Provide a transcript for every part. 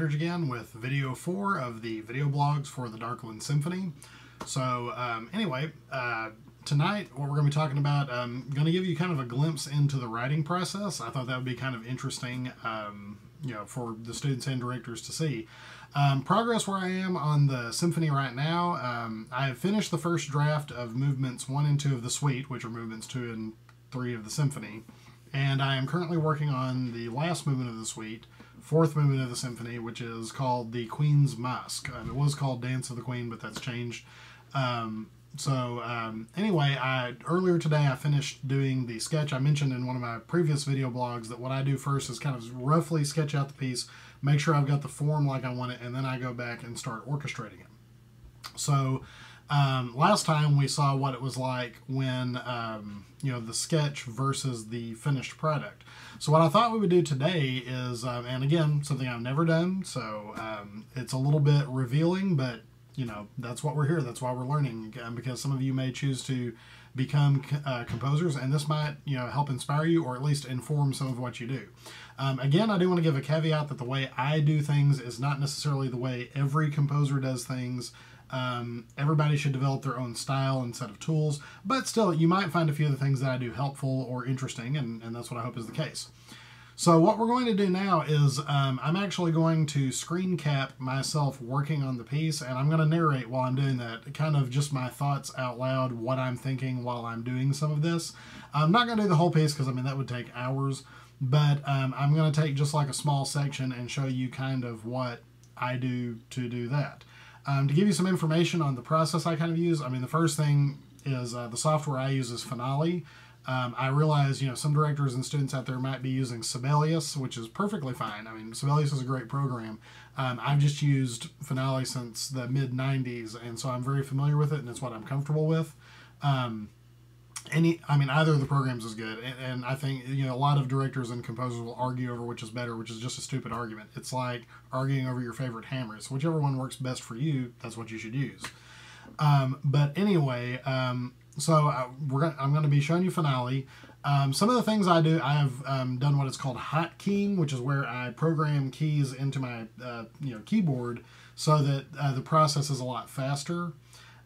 Again with video four of the video blogs for the Darklands Symphony. So, um, anyway, uh, tonight what we're going to be talking about, I'm going to give you kind of a glimpse into the writing process. I thought that would be kind of interesting, um, you know, for the students and directors to see. Um, progress where I am on the symphony right now, um, I have finished the first draft of movements one and two of the suite, which are movements two and three of the symphony. And I am currently working on the last movement of the suite, fourth movement of the symphony, which is called the Queen's Masque. Um, it was called Dance of the Queen, but that's changed. Um, so um, anyway, I earlier today I finished doing the sketch. I mentioned in one of my previous video blogs that what I do first is kind of roughly sketch out the piece, make sure I've got the form like I want it, and then I go back and start orchestrating it. So um, last time we saw what it was like when um, you know the sketch versus the finished product. So what I thought we would do today is, um, and again, something I've never done, so um, it's a little bit revealing, but you know that's what we're here. That's why we're learning, um, because some of you may choose to become uh, composers, and this might you know help inspire you or at least inform some of what you do. Um, again, I do want to give a caveat that the way I do things is not necessarily the way every composer does things. Um, everybody should develop their own style and set of tools, but still, you might find a few of the things that I do helpful or interesting, and, and that's what I hope is the case. So what we're going to do now is um, I'm actually going to screen cap myself working on the piece, and I'm going to narrate while I'm doing that, kind of just my thoughts out loud, what I'm thinking while I'm doing some of this. I'm not going to do the whole piece because, I mean, that would take hours, but um, I'm going to take just like a small section and show you kind of what I do to do that. Um, to give you some information on the process I kind of use, I mean, the first thing is uh, the software I use is Finale. Um, I realize, you know, some directors and students out there might be using Sibelius, which is perfectly fine. I mean, Sibelius is a great program. Um, I've just used Finale since the mid 90s, and so I'm very familiar with it, and it's what I'm comfortable with. Um, any i mean either of the programs is good. And, and, i think you know a lot of directors and composers will argue over which is better which is just a stupid argument. It's like arguing over your favorite hammer. Hammers whichever one works best for you that's what you should use. Um, but anyway um, so I, uh, we're gonna, i'm going to be showing you finale. Um, some of the things i do i have um, done what is called hot keying which is where i program keys into my uh, you know keyboard so that uh, the process is a lot faster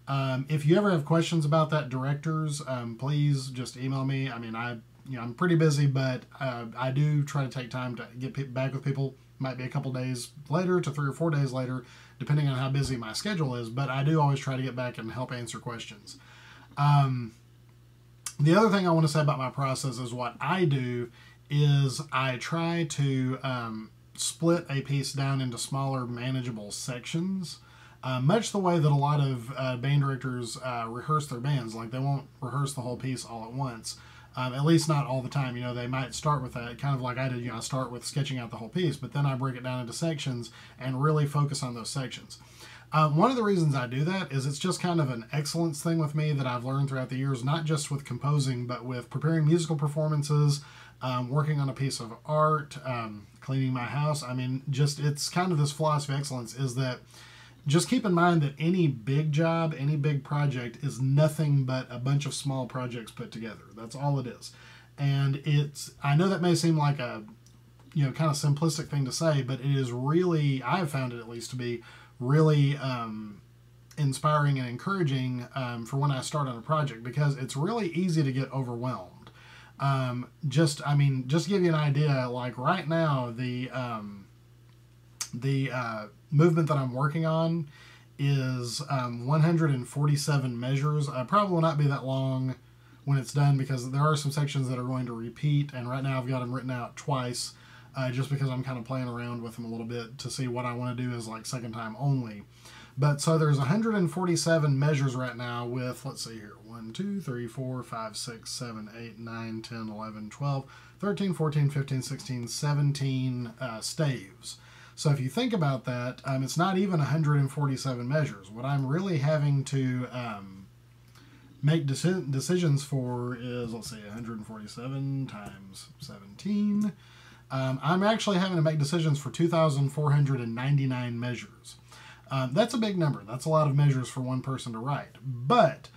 um, if you ever have questions about that, directors, um, please just email me. I mean, I you know I'm pretty busy, but uh, I do try to take time to get back with people. Might be a couple days later to three or four days later, depending on how busy my schedule is. But I do always try to get back and help answer questions. Um, the other thing I want to say about my process is what I do is I try to um, split a piece down into smaller, manageable sections. Uh, much the way that a lot of uh, band directors uh, rehearse their bands. Like they won't rehearse the whole piece all at once. Um, at least not all the time. You know, they might start with that, kind of like I did. You know, I start with sketching out the whole piece, but then I break it down into sections and really focus on those sections. Um, one of the reasons I do that is it's just kind of an excellence thing with me that I've learned throughout the years, not just with composing, but with preparing musical performances, um, working on a piece of art, um, cleaning my house. I mean, just it's kind of this philosophy of excellence is that just keep in mind that any big job, any big project is nothing but a bunch of small projects put together. That's all it is. And it's, I know that may seem like a, you know, kind of simplistic thing to say, but it is really, I've found it at least to be really um, inspiring and encouraging um, for when I start on a project because it's really easy to get overwhelmed. Um, just, I mean, just give you an idea, like right now, the, um, the, uh, movement that I'm working on is um, 147 measures. I probably will not be that long when it's done because there are some sections that are going to repeat, and right now I've got them written out twice uh, just because I'm kind of playing around with them a little bit to see what I want to do is like second time only. But so there's 147 measures right now with, let's see here, 1, 2, 3, 4, 5, 6, 7, 8, 9, 10, 11, 12, 13, 14, 15, 16, 17 uh, staves. So if you think about that, um, it's not even 147 measures. What I'm really having to um, make deci decisions for is, let's see, 147 times 17. Um, I'm actually having to make decisions for 2,499 measures. Um, that's a big number. That's a lot of measures for one person to write. But,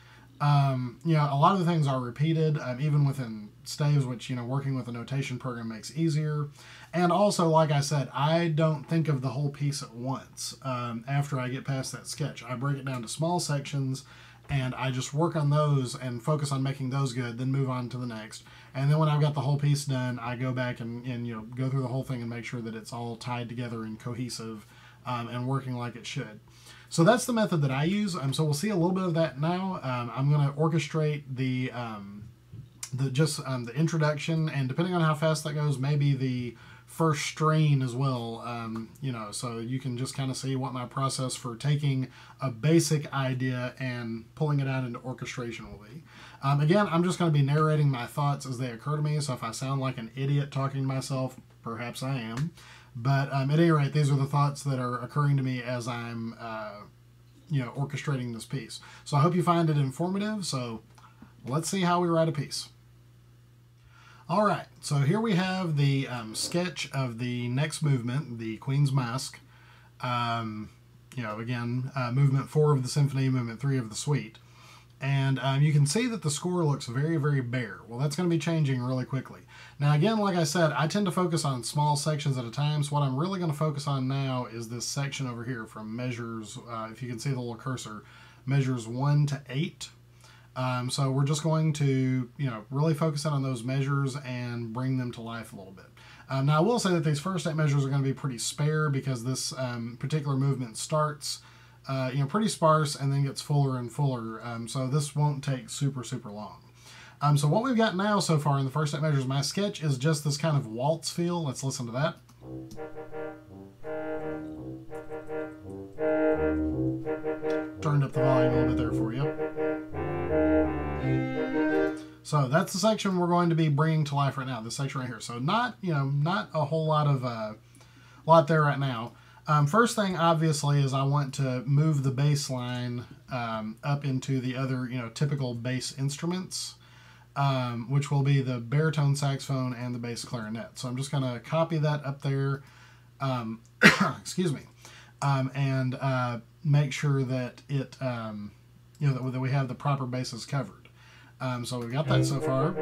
um, you know, a lot of the things are repeated, um, even within staves, which, you know, working with a notation program makes easier. And also, like I said, I don't think of the whole piece at once um, after I get past that sketch. I break it down to small sections and I just work on those and focus on making those good, then move on to the next. And then when I've got the whole piece done, I go back and, and you know go through the whole thing and make sure that it's all tied together and cohesive um, and working like it should. So that's the method that I use. Um, so we'll see a little bit of that now. Um, I'm going to orchestrate the um, the just um, the introduction, and depending on how fast that goes, maybe the first strain as well. Um, you know, so you can just kind of see what my process for taking a basic idea and pulling it out into orchestration will be. Um, again, I'm just going to be narrating my thoughts as they occur to me. So if I sound like an idiot talking to myself, perhaps I am. But um, at any rate, these are the thoughts that are occurring to me as I'm, uh, you know, orchestrating this piece. So I hope you find it informative. So let's see how we write a piece. All right, so here we have the um, sketch of the next movement, the Queen's Masque. Um, you know, again, uh, movement four of the symphony, movement three of the suite. And um, you can see that the score looks very, very bare. Well, that's going to be changing really quickly. Now, again, like I said, I tend to focus on small sections at a time. So what I'm really going to focus on now is this section over here from measures, uh, if you can see the little cursor, measures 1 to 8 um, so we're just going to, you know, really focus in on those measures and bring them to life a little bit. Um, now I will say that these first eight measures are going to be pretty spare because this um, particular movement starts, uh, you know, pretty sparse and then gets fuller and fuller. Um, so this won't take super, super long. Um, so what we've got now so far in the first eight measures, my sketch is just this kind of waltz feel. Let's listen to that. Turned up the volume a little bit there for you. So that's the section we're going to be bringing to life right now. This section right here. So not you know not a whole lot of uh, lot there right now. Um, first thing, obviously, is I want to move the bass line um, up into the other, you know, typical bass instruments, um, which will be the baritone saxophone and the bass clarinet. So I'm just going to copy that up there, um, excuse me, um, and uh, make sure that it, um, you know, that, that we have the proper bases covered. Um, so we've got that so far.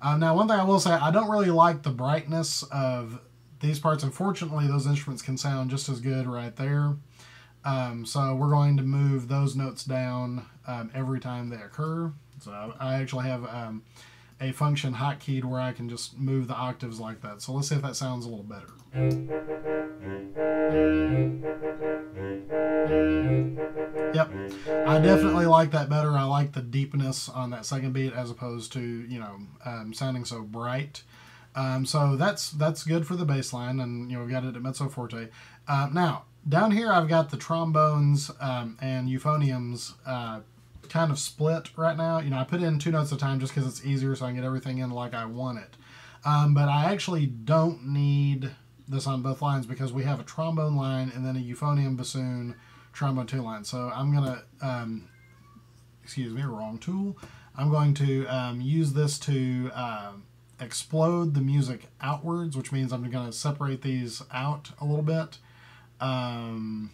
Um, now, one thing I will say, I don't really like the brightness of these parts. Unfortunately, those instruments can sound just as good right there. Um, so we're going to move those notes down um, every time they occur. So I actually have um, a function hotkeyed where I can just move the octaves like that. So let's see if that sounds a little better. Yep, I definitely like that better. I like the deepness on that second beat as opposed to you know um, sounding so bright. Um, so that's that's good for the bass line, and you know we've got it at mezzo forte. Uh, now down here I've got the trombones um, and euphoniums uh, kind of split right now. You know, I put in two notes at a time just because it's easier so I can get everything in like I want it. Um, but I actually don't need this on both lines because we have a trombone line and then a euphonium bassoon trombone two line. So I'm going to, um, excuse me, wrong tool. I'm going to um, use this to uh, explode the music outwards, which means I'm going to separate these out a little bit. Um,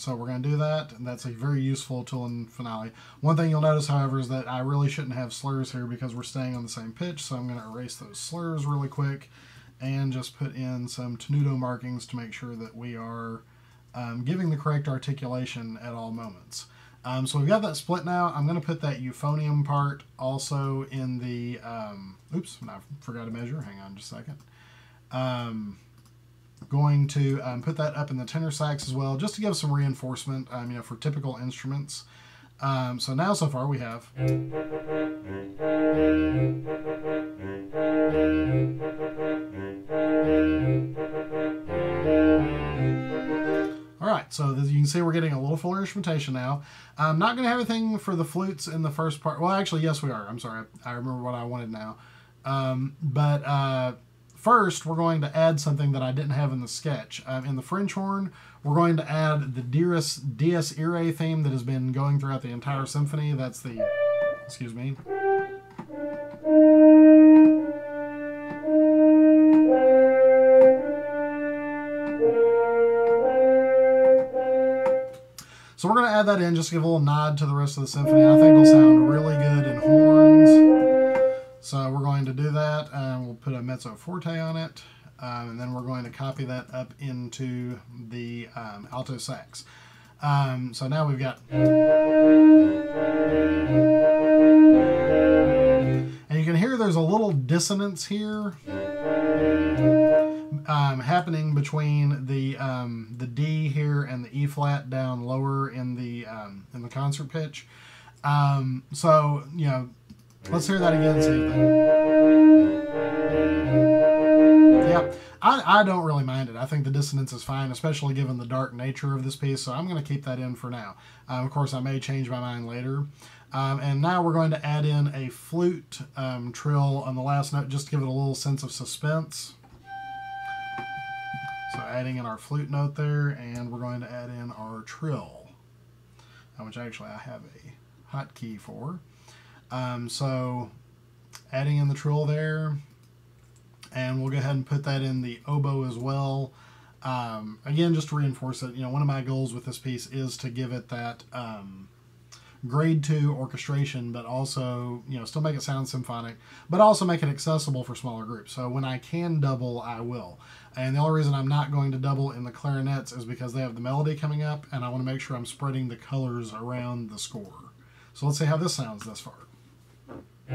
so we're going to do that, and that's a very useful tool in Finale. One thing you'll notice, however, is that I really shouldn't have slurs here because we're staying on the same pitch, so I'm going to erase those slurs really quick and just put in some tenuto markings to make sure that we are um, giving the correct articulation at all moments. Um, so we've got that split now. I'm going to put that euphonium part also in the, um, oops, I forgot to measure. Hang on just a second. Going to um, put that up in the tenor sax as well, just to give some reinforcement, um, you know, for typical instruments. Um, so now so far we have. All right, so you can see we're getting a little fuller instrumentation now. I'm not going to have anything for the flutes in the first part. Well, actually, yes, we are. I'm sorry. I remember what I wanted now. Um, but uh, First, we're going to add something that I didn't have in the sketch. Um, in the French horn, we're going to add the Dies, Dies Irae theme that has been going throughout the entire symphony. That's the, excuse me. So we're going to add that in just to give a little nod to the rest of the symphony. I think it'll sound really good in horns. So we're to do that, and we'll put a mezzo forte on it, um, and then we're going to copy that up into the um, alto sax. Um, so now we've got... And you can hear there's a little dissonance here um, happening between the um, the D here and the E flat down lower in the um, in the concert pitch. Um, so you know, let's hear that again. See Yeah, I, I don't really mind it. I think the dissonance is fine, especially given the dark nature of this piece. So I'm going to keep that in for now. Uh, of course, I may change my mind later. Um, and now we're going to add in a flute um, trill on the last note just to give it a little sense of suspense. So adding in our flute note there, and we're going to add in our trill, uh, which actually I have a hotkey for. Um, so adding in the trill there, and we'll go ahead and put that in the oboe as well. Um, again, just to reinforce it, you know, one of my goals with this piece is to give it that um, grade two orchestration, but also, you know, still make it sound symphonic, but also make it accessible for smaller groups. So when I can double, I will. And the only reason I'm not going to double in the clarinets is because they have the melody coming up, and I want to make sure I'm spreading the colors around the score. So let's see how this sounds thus far. I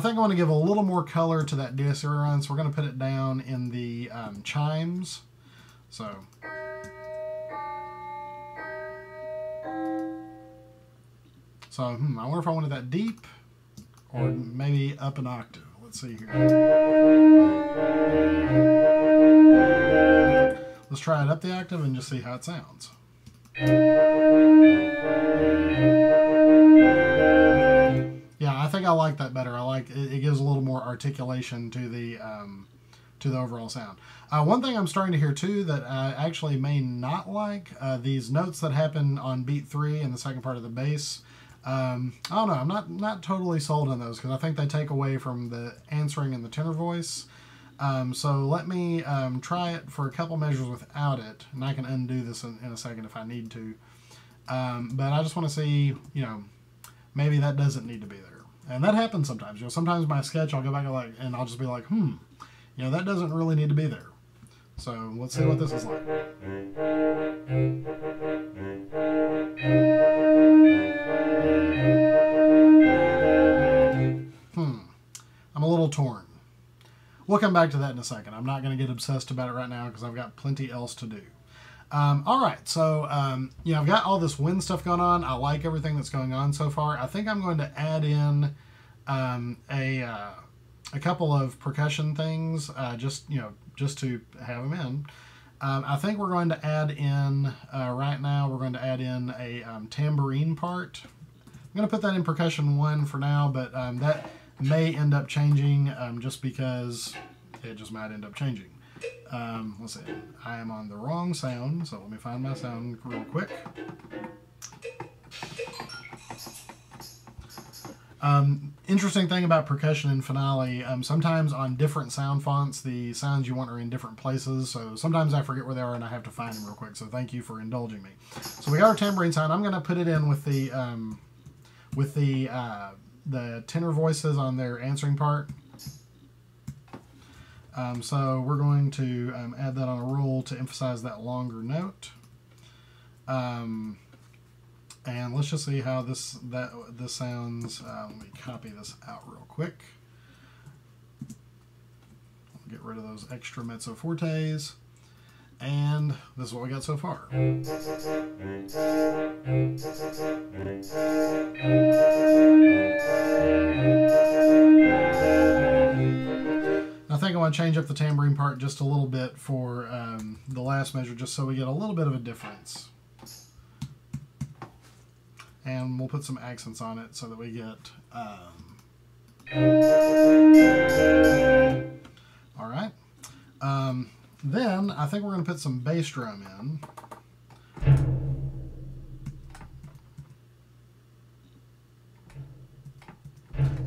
think I want to give a little more color to that Dies Irae, so we're going to put it down in the um, chimes. So. So, hmm, I wonder if I wanted that deep or maybe up an octave. Let's see here. Let's try it up the octave and just see how it sounds. Yeah, I think I like that better. I like it, it gives a little more articulation to the um, to the overall sound. Uh, one thing I'm starting to hear too that I actually may not like uh, these notes that happen on beat three in the second part of the bass. Um, I don't know. I'm not not totally sold on those because I think they take away from the answering in the tenor voice. Um, so let me um, try it for a couple measures without it, and I can undo this in, in a second if I need to. Um, but I just want to see, you know, maybe that doesn't need to be there. And that happens sometimes. You know, sometimes my sketch, I'll go back and like, and I'll just be like, hmm, you know, that doesn't really need to be there. So let's see what this is like. We'll come back to that in a second. I'm not going to get obsessed about it right now because I've got plenty else to do. Um, all right, so um, you know I've got all this wind stuff going on. I like everything that's going on so far. I think I'm going to add in um, a uh, a couple of percussion things, uh, just you know, just to have them in. Um, I think we're going to add in uh, right now. We're going to add in a um, tambourine part. I'm going to put that in percussion one for now, but um, that may end up changing um, just because it just might end up changing. Um, let's see. I am on the wrong sound, so let me find my sound real quick. Um, interesting thing about percussion in Finale, um, sometimes on different sound fonts, the sounds you want are in different places. So sometimes I forget where they are and I have to find them real quick. So thank you for indulging me. So we got our tambourine sound. I'm going to put it in with the um, with the uh, the tenor voices on their answering part. Um, so we're going to um, add that on a roll to emphasize that longer note. Um, and let's just see how this that this sounds. Uh, let me copy this out real quick. Get rid of those extra mezzo fortes. And this is what we got so far. I think I want to change up the tambourine part just a little bit for um, the last measure, just so we get a little bit of a difference. And we'll put some accents on it so that we get... Um, all right. Um, then I think we're going to put some bass drum in.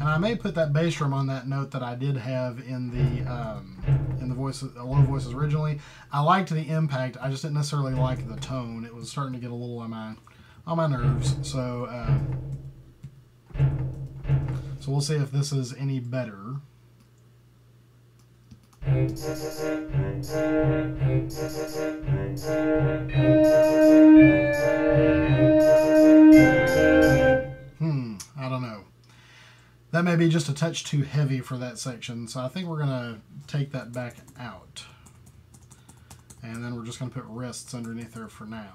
And I may put that bass drum on that note that I did have in the um, in the voice, low voices originally. I liked the impact. I just didn't necessarily like the tone. It was starting to get a little on my on my nerves. So uh, so we'll see if this is any better. Hmm, I don't know. That may be just a touch too heavy for that section, so I think we're going to take that back out. And then we're just going to put rests underneath there for now.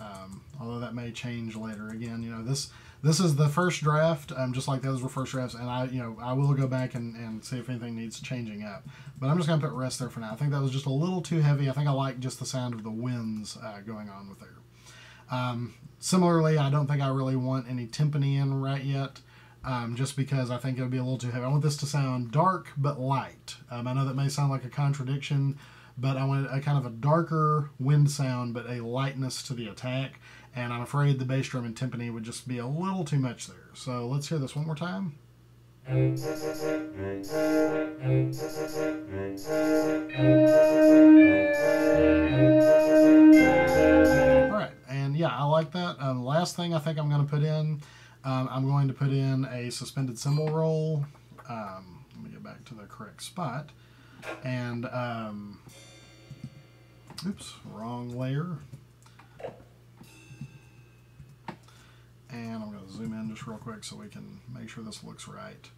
Um, although that may change later. Again, you know, this this is the first draft, um, just like those were first drafts, and I, you know, I will go back and, and see if anything needs changing up. But I'm just going to put rest there for now. I think that was just a little too heavy. I think I like just the sound of the winds uh, going on with there. Um, similarly, I don't think I really want any timpani in right yet. Um, just because I think it would be a little too heavy. I want this to sound dark but light. Um, I know that may sound like a contradiction, but I want a kind of a darker wind sound but a lightness to the attack. And I'm afraid the bass drum and timpani would just be a little too much there. So let's hear this one more time. Alright, and yeah, I like that. Um, last thing I think I'm going to put in, um, I'm going to put in a suspended cymbal roll. Um, let me get back to the correct spot. And, um, oops, wrong layer. And I'm going to zoom in just real quick so we can make sure this looks right.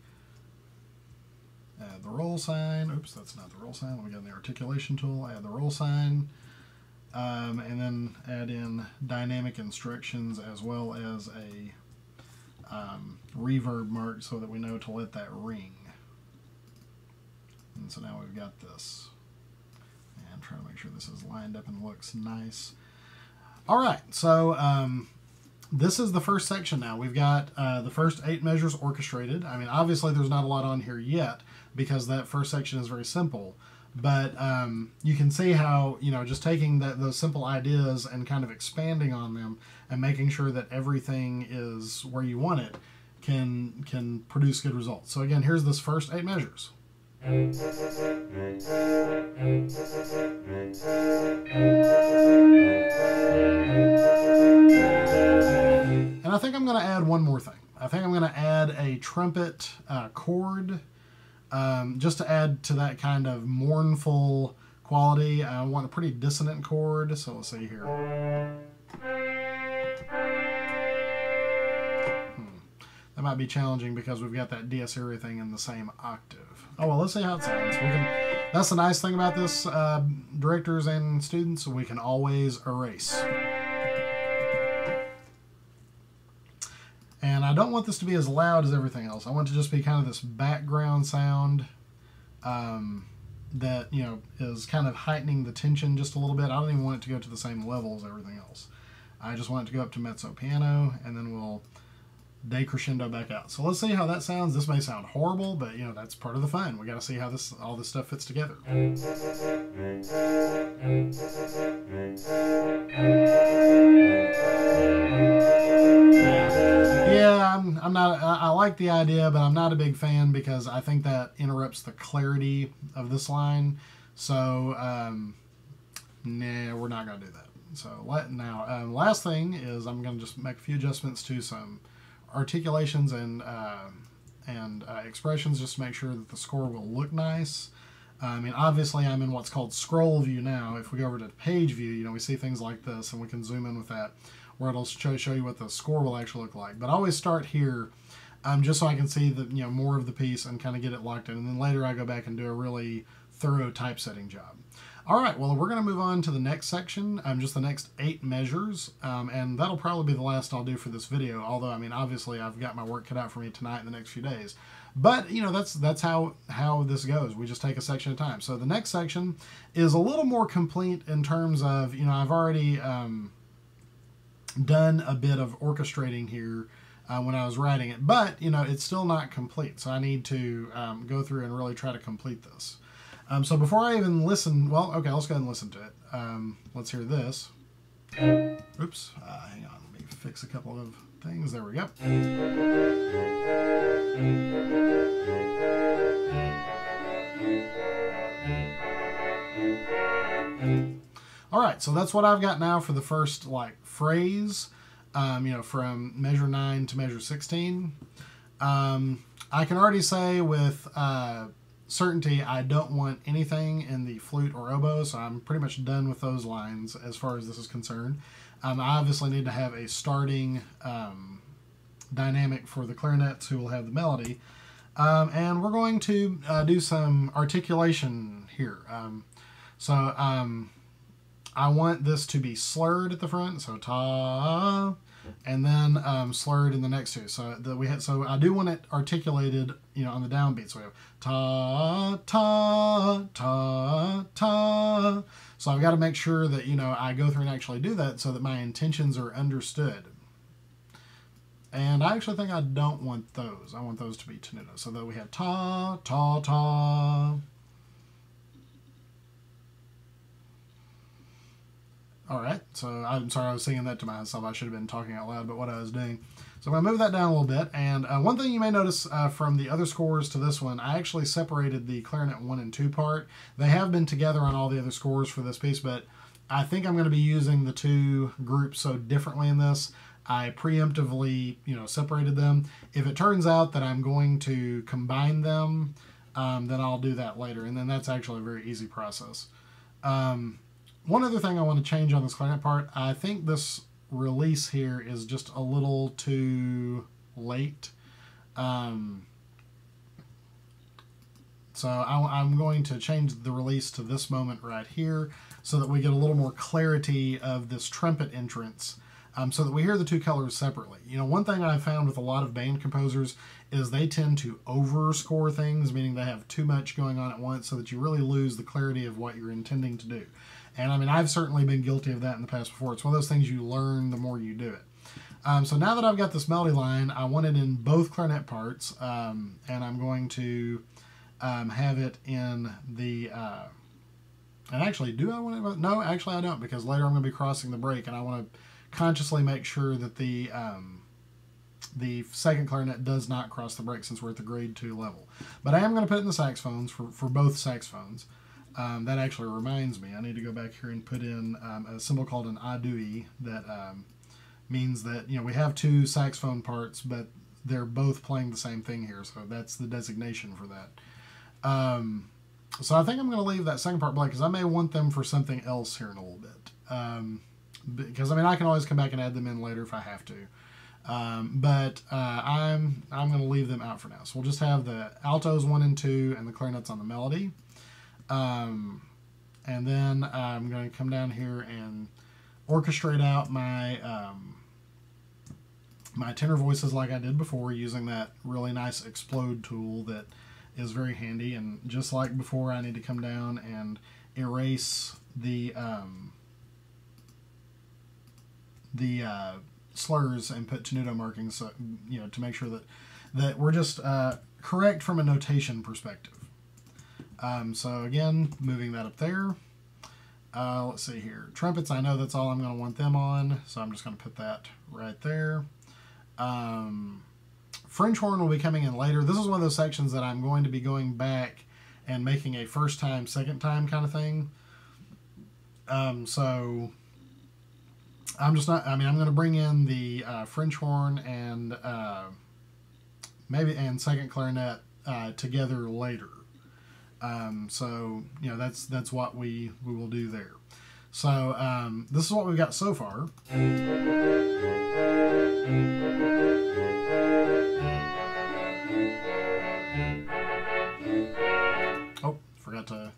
Add the roll sign. Oops, that's not the roll sign. Let me get in the articulation tool. Add the roll sign. Um, and then add in dynamic instructions as well as a um, reverb mark so that we know to let that ring. And so now we've got this. And try to make sure this is lined up and looks nice. All right, so um, this is the first section now. We've got uh, the first eight measures orchestrated. I mean, obviously there's not a lot on here yet because that first section is very simple. But um, you can see how, you know, just taking that, those simple ideas and kind of expanding on them and making sure that everything is where you want it can, can produce good results. So again, here's this first eight measures. And I think I'm going to add one more thing. I think I'm going to add a trumpet uh, chord um, just to add to that kind of mournful quality. I want a pretty dissonant chord, so let's see here. Hmm. That might be challenging because we've got that DS everything in the same octave. Oh well, let's see how it sounds. We can. That's the nice thing about this, uh, directors and students. We can always erase. And I don't want this to be as loud as everything else. I want it to just be kind of this background sound um, that, you know, is kind of heightening the tension just a little bit. I don't even want it to go to the same level as everything else. I just want it to go up to mezzo piano, and then we'll decrescendo back out. So let's see how that sounds. This may sound horrible, but, you know, that's part of the fun. We got to see how this all this stuff fits together. Yeah, I'm, not. I, I like the idea, but I'm not a big fan because I think that interrupts the clarity of this line. So, um, nah, we're not going to do that. So, let, now, um, last thing is I'm going to just make a few adjustments to some articulations and uh, and uh, expressions just to make sure that the score will look nice. I mean, obviously, I'm in what's called scroll view now. If we go over to page view, you know, we see things like this, and we can zoom in with that, where it'll show, show you what the score will actually look like. But I always start here, um, just so I can see the you know more of the piece and kind of get it locked in, and then later I go back and do a really thorough typesetting job. All right, well, we're going to move on to the next section, um, just the next eight measures, um, and that'll probably be the last I'll do for this video, although, I mean, obviously I've got my work cut out for me tonight and the next few days. But, you know, that's that's how, how this goes. We just take a section at a time. So the next section is a little more complete in terms of, you know, I've already um, done a bit of orchestrating here uh, when I was writing it, but, you know, it's still not complete. So I need to um, go through and really try to complete this. Um, so before I even listen, well, okay, let's go ahead and listen to it. Um, let's hear this. Oops, uh, hang on, let me fix a couple of things. There we go. All right, so that's what I've got now for the first like phrase, um, you know, from measure nine to measure 16. Um, I can already say with uh, certainty I don't want anything in the flute or oboe, so I'm pretty much done with those lines as far as this is concerned. Um, I obviously need to have a starting um, dynamic for the clarinets who will have the melody. Um, and we're going to uh, do some articulation here. Um, so um, I want this to be slurred at the front, so ta, and then um, slurred in the next two. So that we had, so I do want it articulated, you know, on the downbeat. So we have ta ta ta ta. So I've got to make sure that you know I go through and actually do that so that my intentions are understood. And I actually think I don't want those. I want those to be tenuto. So that we have ta ta ta. All right, so I'm sorry I was singing that to myself. I should have been talking out loud, but what I was doing. So I'm going to move that down a little bit. And uh, one thing you may notice uh, from the other scores to this one, I actually separated the clarinet 1 and 2 part. They have been together on all the other scores for this piece, but I think I'm going to be using the two groups so differently in this. I preemptively, you know, separated them. If it turns out that I'm going to combine them, um, then I'll do that later. And then that's actually a very easy process. Um, one other thing I want to change on this clarinet part, I think this release here is just a little too late. Um, so I, am going to change the release to this moment right here so that we get a little more clarity of this trumpet entrance um, so that we hear the two colors separately. You know, one thing I've found with a lot of band composers is they tend to overscore things, meaning they have too much going on at once so that you really lose the clarity of what you're intending to do. And I mean, I've certainly been guilty of that in the past before. It's one of those things you learn the more you do it. Um, so now that I've got this melody line, I want it in both clarinet parts, um, and I'm going to um, have it in the. Uh, and actually, do I want it? No, actually, I don't, because later I'm going to be crossing the break, and I want to consciously make sure that the um, the second clarinet does not cross the break since we're at the grade two level. But I am going to put it in the saxophones for, for both saxophones. Um, that actually reminds me, I need to go back here and put in um, a symbol called an a due that um, means that, you know, we have two saxophone parts, but they're both playing the same thing here. So that's the designation for that. Um, so I think I'm going to leave that second part blank because I may want them for something else here in a little bit. Um, because, I mean, I can always come back and add them in later if I have to. Um, but uh, I'm I'm going to leave them out for now. So we'll just have the altos one and two and the clarinets on the melody. Um, and then I'm going to come down here and orchestrate out my um, my tenor voices like I did before using that really nice explode tool that is very handy. And just like before, I need to come down and erase the um, the uh, slurs and put tenuto markings, so, you know, to make sure that that we're just uh, correct from a notation perspective. Um, so again, moving that up there. Uh, let's see here. Trumpets, I know that's all I'm going to want them on, so I'm just going to put that right there. Um, French horn will be coming in later. This is one of those sections that I'm going to be going back and making a first time, second time kind of thing. Um, so I'm just not, I mean, I'm going to bring in the uh, French horn and uh, maybe, and second clarinet uh, together later. Um, so you know that's that's what we we will do there. So um, this is what we've got so far. Oh, forgot to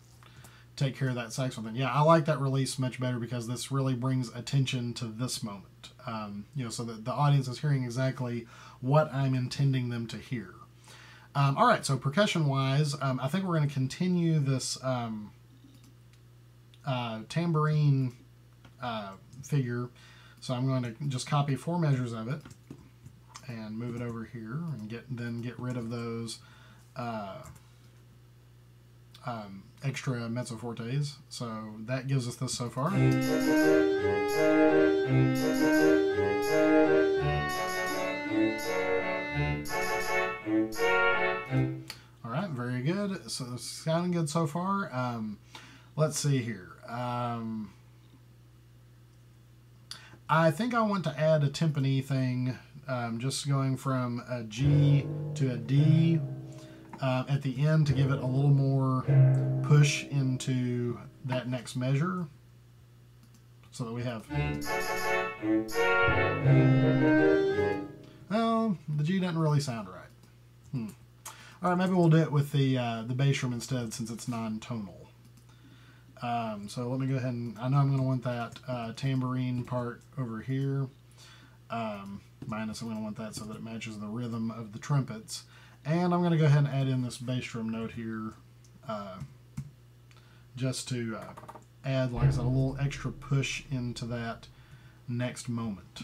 take care of that saxophone. Yeah, I like that release much better because this really brings attention to this moment. Um, you know, so that the audience is hearing exactly what I'm intending them to hear. Um, all right, so percussion-wise, um, I think we're going to continue this um, uh, tambourine uh, figure. So I'm going to just copy four measures of it and move it over here and get then get rid of those uh, um, extra mezzo fortes. So that gives us this so far so it's sounding good so far. Um, let's see here. Um, I think I want to add a timpani thing, um, just going from a G to a D uh, at the end to give it a little more push into that next measure so that we have well the G doesn't really sound right hmm. all right maybe we'll do it with the uh, the bass drum instead since it's non-tonal um, so let me go ahead and I know I'm going to want that uh, tambourine part over here um, minus I'm going to want that so that it matches the rhythm of the trumpets and I'm going to go ahead and add in this bass drum note here uh, just to uh, add, like I said, a little extra push into that next moment.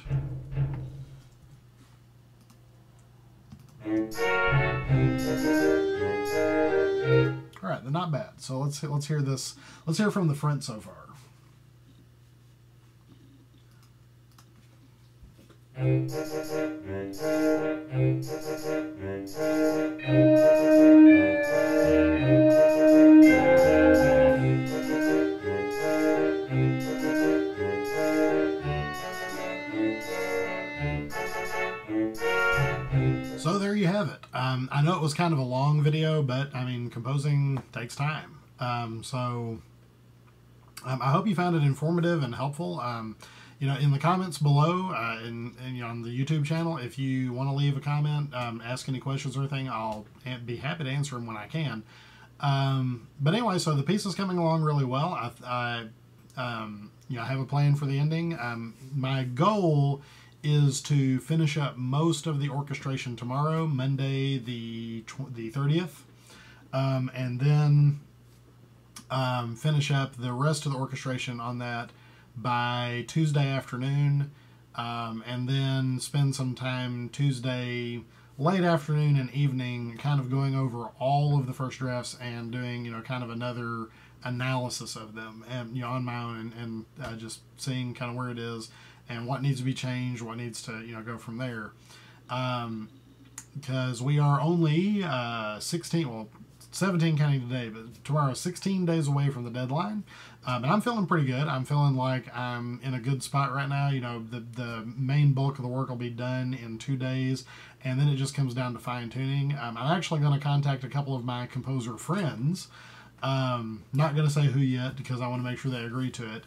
All right, they're not bad. So let's let's hear this. Let's hear from the front so far. Um, I know it was kind of a long video, but I mean, composing takes time. Um, so um, I hope you found it informative and helpful. Um, you know, in the comments below, uh, and, you know, on the YouTube channel, if you want to leave a comment, um, ask any questions or anything, I'll be happy to answer them when I can. Um, but anyway, so the piece is coming along really well. I, I you know, I have a plan for the ending. My goal is to finish up most of the orchestration tomorrow, Monday the the 30th, um, and then um, finish up the rest of the orchestration on that by Tuesday afternoon, um, and then spend some time Tuesday late afternoon and evening kind of going over all of the first drafts and doing, you know, kind of another analysis of them and, you know, on my own and, and uh, just seeing kind of where it is and what needs to be changed, what needs to, you know, go from there. Um, because we are only uh, 16, well, 17 counting today, but tomorrow 16 days away from the deadline. Um, and I'm feeling pretty good. I'm feeling like I'm in a good spot right now. You know, the, the main bulk of the work will be done in two days, and then it just comes down to fine tuning. Um, I'm actually going to contact a couple of my composer friends. Um, not going to say who yet because I want to make sure they agree to it.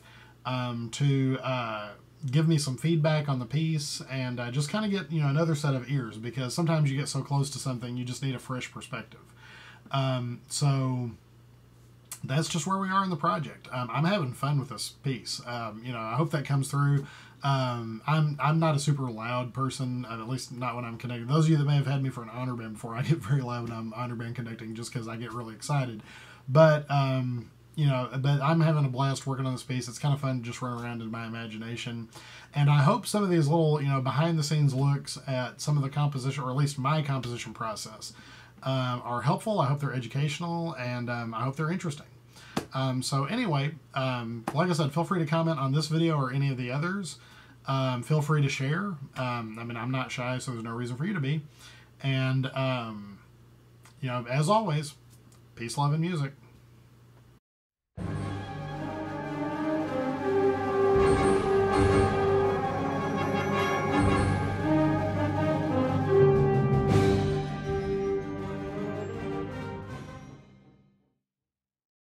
Um, to uh, give me some feedback on the piece and uh, just kind of get you know another set of ears because sometimes you get so close to something you just need a fresh perspective. Um, so that's just where we are in the project. Um, I'm having fun with this piece. Um, you know, I hope that comes through. Um, I'm I'm not a super loud person, uh, at least not when I'm connecting. Those of you that may have had me for an honor band before, I get very loud when I'm honor band conducting, just because I get really excited. But um, you know, but I'm having a blast working on this piece. It's kind of fun to just run around in my imagination, and I hope some of these little you know behind the scenes looks at some of the composition, or at least my composition process um, are helpful. I hope they're educational, and um, I hope they're interesting. Um, so anyway, um, like I said, feel free to comment on this video or any of the others. Um, feel free to share. Um, I mean, I'm not shy, so there's no reason for you to be. And, you know, as always, peace, love, and music.